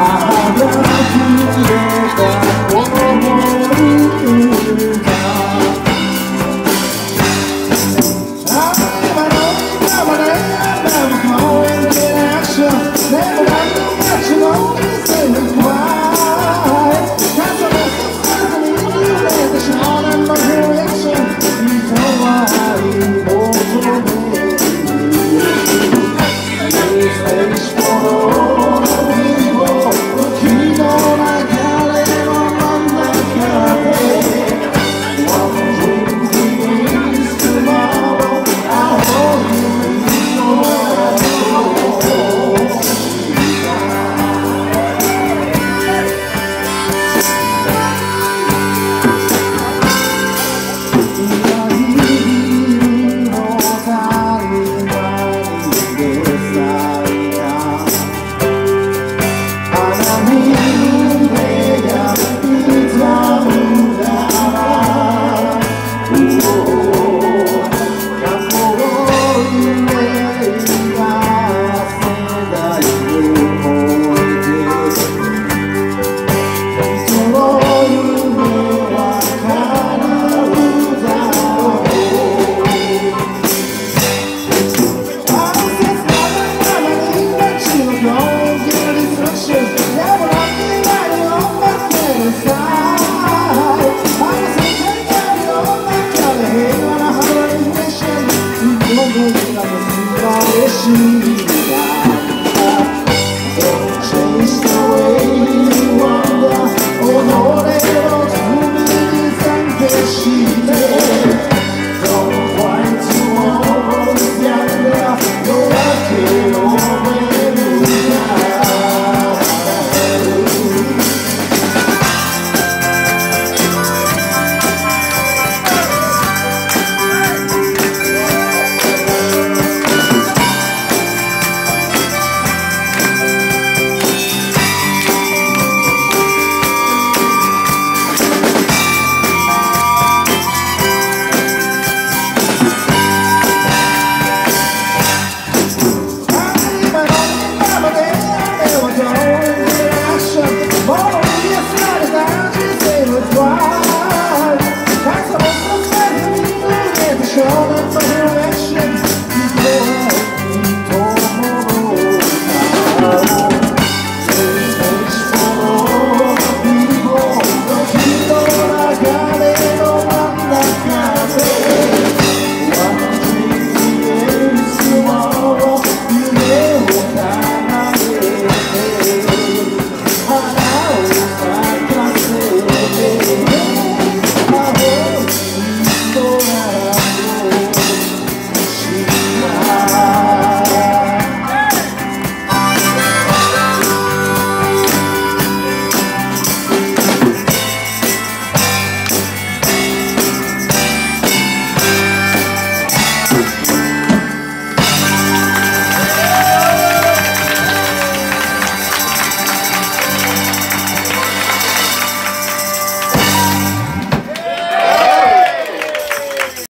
Ah,